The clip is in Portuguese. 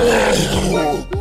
Oh!